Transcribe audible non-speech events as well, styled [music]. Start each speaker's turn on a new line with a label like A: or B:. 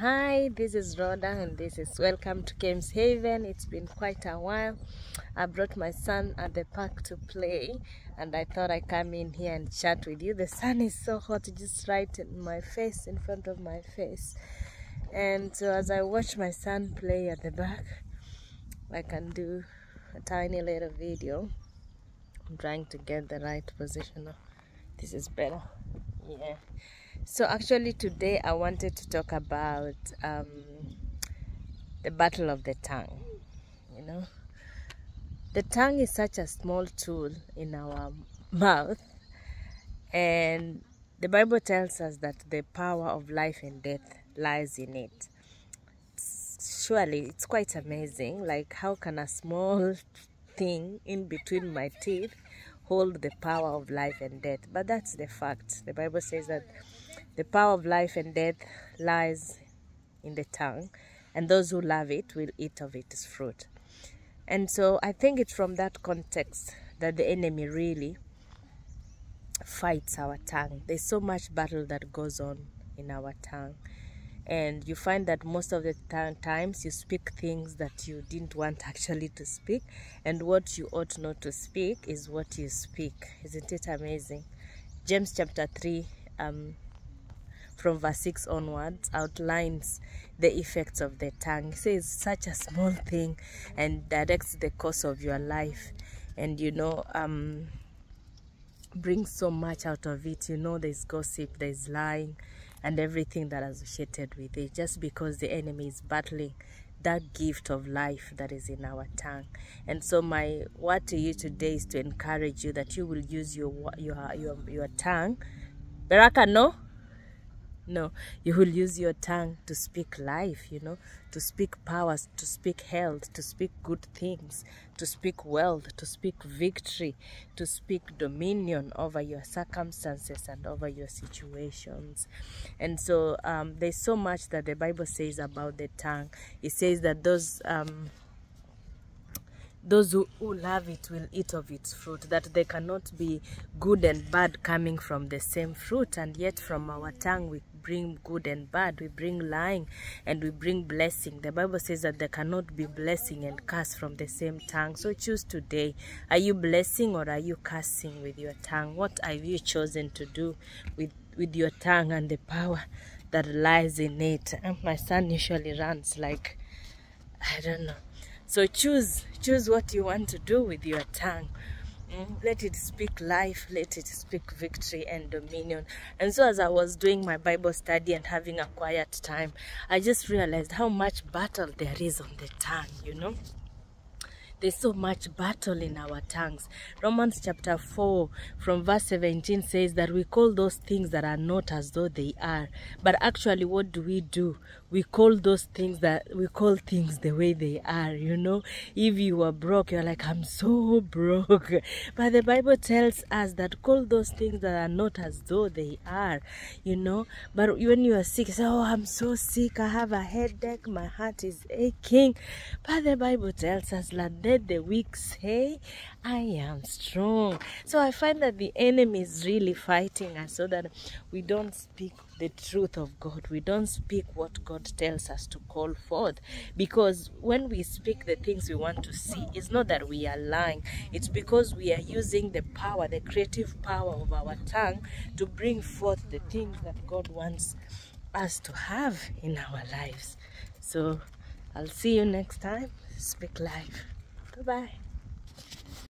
A: Hi, this is Rodah and this is Welcome to Kem's Haven. It's been quite a while. I brought my son at the park to play and I thought I'd come in here and chat with you. The sun is so hot, just right in my face, in front of my face. And so as I watch my son play at the back, I can do a tiny little video. I'm trying to get the right position. This is better. Yeah. So actually today I wanted to talk about um, the battle of the tongue. You know, the tongue is such a small tool in our mouth, and the Bible tells us that the power of life and death lies in it. Surely it's quite amazing. Like, how can a small thing in between my teeth hold the power of life and death? But that's the fact. The Bible says that the power of life and death lies in the tongue, and those who love it will eat of its fruit. And so I think it's from that context that the enemy really fights our tongue. There's so much battle that goes on in our tongue. And you find that most of the times you speak things that you didn't want actually to speak, and what you ought not to speak is what you speak. Isn't it amazing? James chapter 3, um, from verse 6 onwards outlines the effects of the tongue. It says such a small thing and directs the course of your life and you know um brings so much out of it. You know there's gossip, there's lying and everything that associated with it just because the enemy is battling that gift of life that is in our tongue. And so my word to you today is to encourage you that you will use your your your, your tongue. Baraka no? No, you will use your tongue to speak life, you know, to speak powers, to speak health, to speak good things, to speak wealth, to speak victory, to speak dominion over your circumstances and over your situations. And so um, there's so much that the Bible says about the tongue. It says that those um, those who, who love it will eat of its fruit, that there cannot be good and bad coming from the same fruit, and yet from our tongue we bring good and bad, we bring lying and we bring blessing. The Bible says that there cannot be blessing and curse from the same tongue. So choose today. Are you blessing or are you cursing with your tongue? What have you chosen to do with, with your tongue and the power that lies in it? And my son usually runs like, I don't know. So choose, choose what you want to do with your tongue. Mm, let it speak life, let it speak victory and dominion. And so, as I was doing my Bible study and having a quiet time, I just realized how much battle there is on the tongue, you know. There's so much battle in our tongues. Romans chapter 4 from verse 17 says that we call those things that are not as though they are. But actually, what do we do? We call those things that we call things the way they are, you know. If you are broke, you're like, I'm so broke. [laughs] But the Bible tells us that call those things that are not as though they are, you know. But when you are sick, say, Oh, I'm so sick, I have a headache, my heart is aching. But the Bible tells us that let the weak say, I am strong. So I find that the enemy is really fighting us so that we don't speak the truth of God. We don't speak what God tells us to call forth. Because when we speak the things we want to see, it's not that we are lying, it's because we are using the power, the creative power of our tongue to bring forth the things that God wants us to have in our lives. So I'll see you next time. Speak life. Bye.